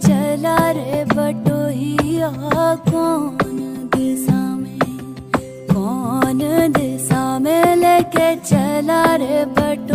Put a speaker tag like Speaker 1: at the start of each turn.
Speaker 1: चला रे बटोहिया कौन दिशा में? कौन दिशा में लेके चला रे बटो